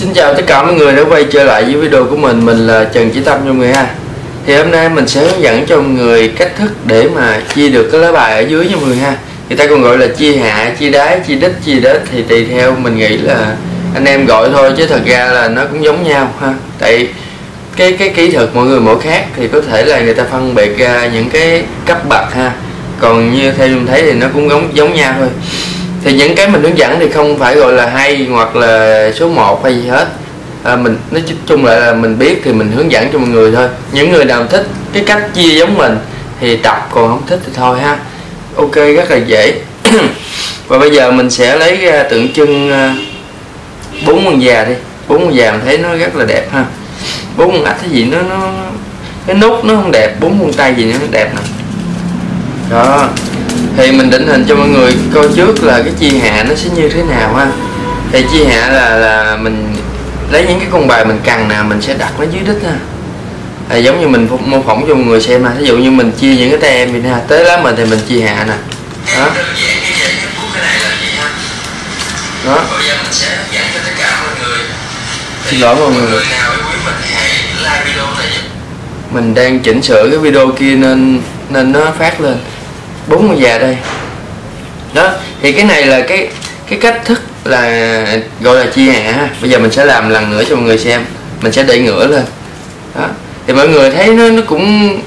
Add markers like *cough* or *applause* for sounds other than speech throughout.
Xin chào tất cả mọi người đã quay trở lại với video của mình. Mình là Trần Chỉ Tâm cho mọi người ha. Thì hôm nay mình sẽ hướng dẫn cho mọi người cách thức để mà chia được cái lá bài ở dưới cho mọi người ha. Người ta còn gọi là chia hạ, chia đáy, chia đích, chia đết Thì tùy theo mình nghĩ là anh em gọi thôi chứ thật ra là nó cũng giống nhau ha. Tại cái cái kỹ thuật mọi người mỗi khác thì có thể là người ta phân biệt ra những cái cấp bậc ha. Còn như theo mình thấy thì nó cũng giống giống nhau thôi thì những cái mình hướng dẫn thì không phải gọi là hay hoặc là số 1 hay gì hết. À, mình nói chung lại là mình biết thì mình hướng dẫn cho mọi người thôi. Những người nào thích cái cách chia giống mình thì tập còn không thích thì thôi ha. Ok rất là dễ. *coughs* Và bây giờ mình sẽ lấy ra tượng trưng à, bốn con già đi. Bốn con già mình thấy nó rất là đẹp ha. Bốn con ếch cái gì nó nó cái nút nó không đẹp. Bốn con tay gì nó đẹp nè. Đó thì mình định hình cho mọi người coi trước là cái chia hạ nó sẽ như thế nào ha. Thì chia hạ là là mình lấy những cái con bài mình cần nè mình sẽ đặt nó dưới đít ha. À, giống như mình mô phỏng cho mọi người xem nè ví dụ như mình chia những cái tay em mình ha. Tới lá mình thì mình chia hạ nè. Đó. Đó. Xin lỗi mọi người. Mình đang chỉnh sửa cái video kia nên nên nó phát lên bốn con già đây. Đó, thì cái này là cái cái cách thức là gọi là chia hạ ha. Bây giờ mình sẽ làm lần nữa cho mọi người xem. Mình sẽ đẩy ngửa lên. Đó, thì mọi người thấy nó nó cũng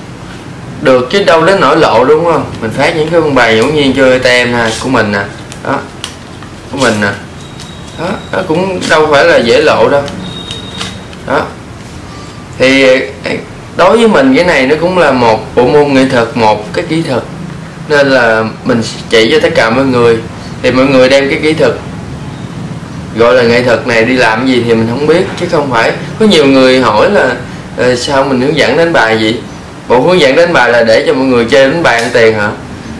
được chứ đâu đến nổi lộ đúng không? Mình phát những cái con bài ngẫu nhiên cho tem nè của mình nè. Đó, của mình nè. Đó, nó cũng đâu phải là dễ lộ đâu. Đó, thì đối với mình cái này nó cũng là một bộ môn nghệ thuật, một cái kỹ thuật nên là mình chỉ cho tất cả mọi người. Thì mọi người đem cái kỹ thuật, gọi là nghệ thuật này đi làm gì thì mình không biết, chứ không phải. Có nhiều người hỏi là ờ, sao mình hướng dẫn đánh bài vậy? bộ hướng dẫn đánh bài là để cho mọi người chơi đánh bài ăn tiền hả?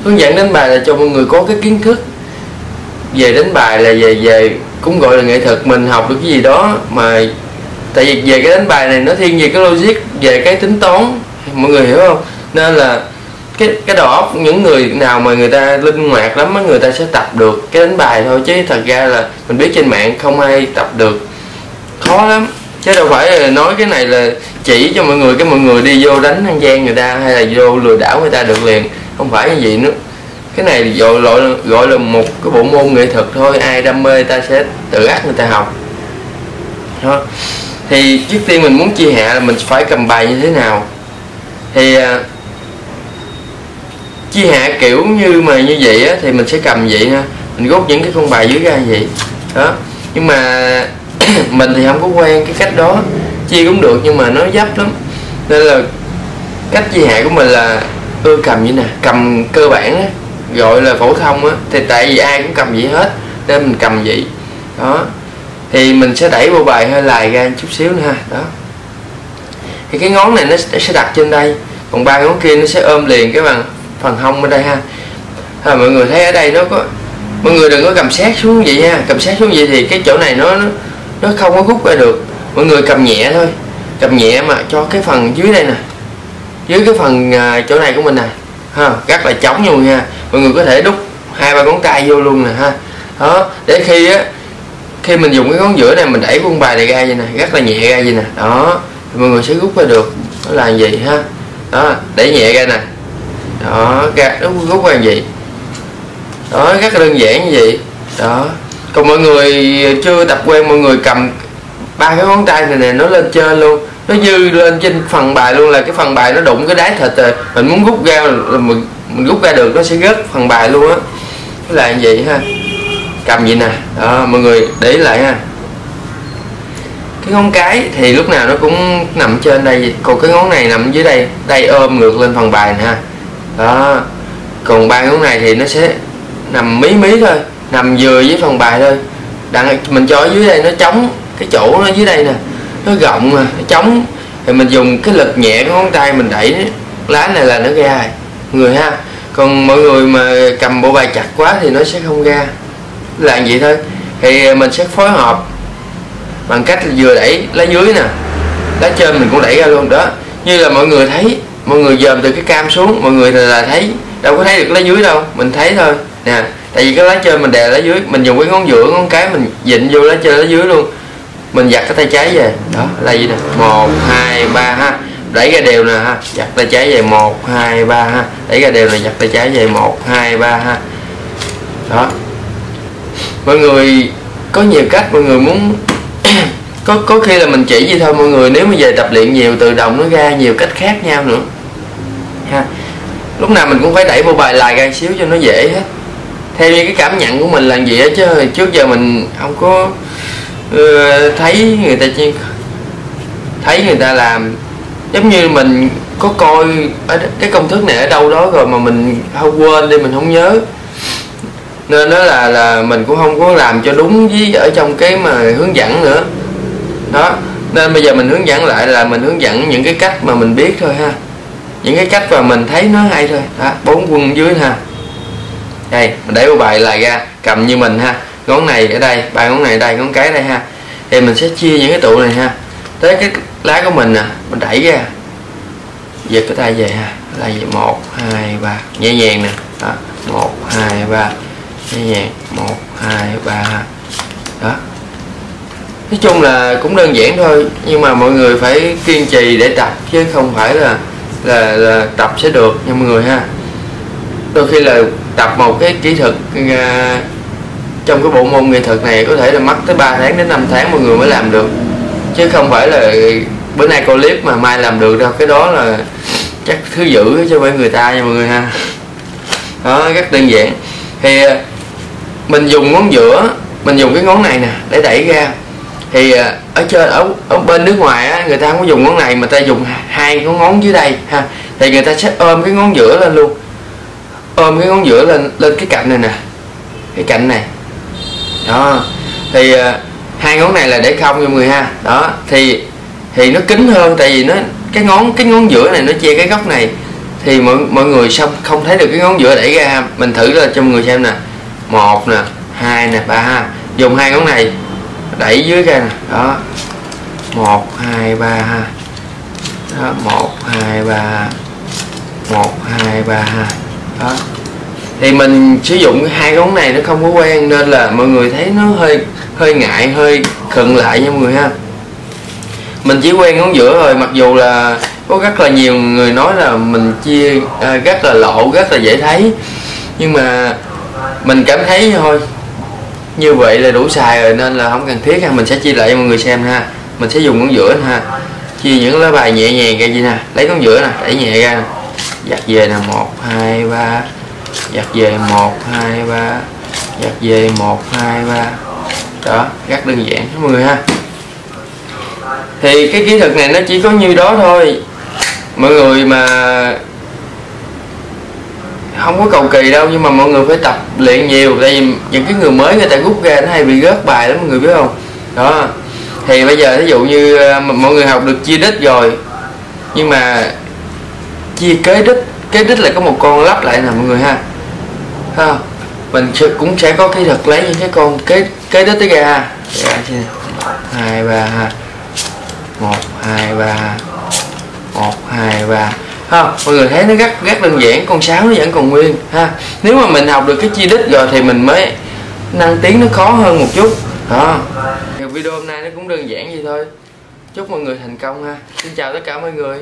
Hướng dẫn đánh bài là cho mọi người có cái kiến thức về đánh bài, là về về cũng gọi là nghệ thuật. Mình học được cái gì đó mà, tại vì về cái đánh bài này nó thiên về cái logic, về cái tính toán. Mọi người hiểu không? Nên là cái cái đầu óc những người nào mà người ta linh hoạt lắm người ta sẽ tập được cái đánh bài thôi. Chứ thật ra là mình biết trên mạng không ai tập được. Khó lắm. Chứ đâu phải là nói cái này là chỉ cho mọi người, cái mọi người đi vô đánh ăn gian người ta hay là vô lừa đảo người ta được liền. Không phải như vậy nữa. Cái này gọi gọi gọi là một cái bộ môn nghệ thuật thôi. Ai đam mê ta sẽ tự ác người ta học. Đó. thì trước tiên mình muốn chia hạ là mình phải cầm bài như thế nào. Thì à, chia hạ kiểu như mà như vậy á, thì mình sẽ cầm vậy ha. Mình rút những cái con bài dưới ra vậy. Đó. Nhưng mà *coughs* mình thì không có quen cái cách đó. Chia cũng được nhưng mà nó dấp lắm. Nên là cách chia hạ của mình là ưa cầm như nè cầm cơ bản á gọi là phổ thông á. Thì tại vì ai cũng cầm vậy hết nên mình cầm vậy. Đó. Thì mình sẽ đẩy bộ bài hơi lại ra chút xíu nữa ha. Đó. Thì cái ngón này nó sẽ đặt trên đây còn ba ngón kia nó sẽ ôm liền cái bằng phần hông bên đây ha. À, mọi người thấy ở đây nó có mọi người đừng có cầm sát xuống vậy ha cầm sát xuống vậy thì cái chỗ này nó nó, nó không có rút ra được. Mọi người cầm nhẹ thôi. Cầm nhẹ mà cho cái phần dưới đây nè. Dưới cái phần à, chỗ này của mình nè. Ha rất là chống luôn nha. Mọi người có thể đút hai ba ngón tay vô luôn nè ha. Đó để khi á khi mình dùng cái ngón giữa này mình đẩy quân bài này ra vậy nè rất là nhẹ ra vậy nè. Đó mọi người sẽ rút ra được. Nó là gì ha. Đó đẩy nhẹ ra nè đó gạt nó rút ra gì? Đó rất là đơn giản như vậy. Đó. Còn mọi người chưa tập quen mọi người cầm ba cái ngón tay này nè nó lên trên luôn. Nó dư lên trên phần bài luôn là cái phần bài nó đụng cái đáy thịt rồi. Mình muốn rút ra là mình, mình rút ra được nó sẽ rớt phần bài luôn á. Là như vậy ha. Cầm vậy nè. Đó mọi người để ý lại ha. Cái ngón cái thì lúc nào nó cũng nằm trên đây. Còn cái ngón này nằm dưới đây tay ôm ngược lên phần bài nè ha đó. Còn ba ngón này thì nó sẽ nằm mí mí thôi, nằm vừa với phần bài thôi. Đặng, mình cho ở dưới đây, nó trống, cái chỗ nó dưới đây nè, nó rộng mà, nó trống. Thì mình dùng cái lực nhẹ của ngón tay mình đẩy lá này là nó ra. Người ha, còn mọi người mà cầm bộ bài chặt quá thì nó sẽ không ra. Là vậy thôi. Thì mình sẽ phối hợp bằng cách vừa đẩy lá dưới nè, lá trên mình cũng đẩy ra luôn. Đó. Như là mọi người thấy mọi người dòm từ cái cam xuống, mọi người là thấy, đâu có thấy được lá dưới đâu, mình thấy thôi. Nè, tại vì cái lá trên mình đè lá dưới, mình dùng cái ngón giữa, ngón cái mình dịnh vô lá trên lá dưới luôn. Mình giặt cái tay trái về. Đó, là gì nè? Một, hai, ba, ha. Đẩy ra đều nè, ha. Giặt tay trái về. Một, hai, ba, ha. Đẩy ra đều nè, giặt tay trái về. Một, hai, ba, ha. Đó. Mọi người, có nhiều cách mọi người muốn có có khi là mình chỉ vậy thôi mọi người nếu mà về tập luyện nhiều tự động nó ra nhiều cách khác nhau nữa. Ha. Lúc nào mình cũng phải đẩy một bài lại ra xíu cho nó dễ hết. Theo như cái cảm nhận của mình là gì á chứ trước giờ mình không có uh, thấy người ta chi thấy người ta làm. Giống như mình có coi ở cái công thức này ở đâu đó rồi mà mình không quên đi mình không nhớ. Nên đó là là mình cũng không có làm cho đúng với ở trong cái mà hướng dẫn nữa đó. Nên bây giờ mình hướng dẫn lại là mình hướng dẫn những cái cách mà mình biết thôi ha. Những cái cách mà mình thấy nó hay thôi. Đó, bốn quân dưới ha. Đây, mình đẩy bộ bài lại ra, cầm như mình ha. Ngón này ở đây, ba ngón này ở đây, ngón cái đây ha. Thì mình sẽ chia những cái tụ này ha. Tới cái lá của mình nè, mình đẩy ra. Giật cái tay về ha. Là về một, hai, ba. Nhẹ nhàng nè. Đó. Một, hai, ba. Nhẹ nhàng. Một, hai, ba đó nói chung là cũng đơn giản thôi nhưng mà mọi người phải kiên trì để tập chứ không phải là là, là tập sẽ được nha mọi người ha. Đôi khi là tập một cái kỹ thuật uh, trong cái bộ môn nghệ thuật này có thể là mất tới 3 tháng đến 5 tháng mọi người mới làm được. Chứ không phải là bữa nay coi clip mà mai làm được đâu cái đó là chắc thứ dữ cho mấy người ta nha mọi người ha. Đó rất đơn giản. Thì à, mình dùng ngón giữa mình dùng cái ngón này nè để đẩy ra thì ờ, ở trên ở, ở bên nước ngoài á, người ta không có dùng ngón này mà ta dùng hai ngón ngón dưới đây ha. Thì người ta sẽ ôm cái ngón giữa lên luôn. Ôm cái ngón giữa lên lên cái cạnh này nè. Cái cạnh này. Đó. Thì ờ, hai ngón này là để không cho người ha. Đó. Thì thì nó kín hơn tại vì nó cái ngón cái ngón giữa này nó che cái góc này. Thì mọi mọi người xong không thấy được cái ngón giữa đẩy ra mình thử lên cho mọi người xem nè. Một nè hai nè ba ha. Dùng hai ngón này đẩy dưới ra nè đó. Một hai ba ha. Đó một hai ba một hai ba ha. Đó. Thì mình sử dụng hai ngón này nó không có quen nên là mọi người thấy nó hơi hơi ngại hơi khựng lại nha mọi người ha. Mình chỉ quen ngón giữa rồi mặc dù là có rất là nhiều người nói là mình chia à, rất là lộ rất là dễ thấy. Nhưng mà mình cảm thấy thôi như vậy là đủ xài rồi, nên là không cần thiết ha. Mình sẽ chia lại cho mọi người xem ha. Mình sẽ dùng con giữa ha. Chia những lá bài nhẹ nhàng cái gì nè. Lấy con giữa nè đẩy nhẹ ra giặt về nè, một, hai, ba. Giặt về một, hai, ba. Giặt về một, hai, ba. Đó, rất đơn giản mọi người ha. Thì cái kỹ thuật này nó chỉ có như đó thôi. Mọi người mà không có cầu kỳ đâu, nhưng mà mọi người phải tập luyện nhiều. Tại vì những cái người mới người ta rút ra nó hay bị rớt bài lắm, mọi người biết không? Đó. Thì bây giờ ví dụ như ờ, mọi người học được chia đích rồi, nhưng mà chia kế đích kế đích là có một con lắp lại nè, mọi người ha. Ha. Mình cũng sẽ có kỹ thuật lấy những cái con kế kế đích tới ra ha. Hai, ba, ha. Một, hai, ba. Một, hai, ba ha, mọi người thấy nó rất rất đơn giản, con sáo nó vẫn còn nguyên, ha. Nếu mà mình học được cái chi đích rồi thì mình mới năng tiếng nó khó hơn một chút, ha. Video hôm nay nó cũng đơn giản vậy thôi. Chúc mọi người thành công, ha. Xin chào tất cả mọi người.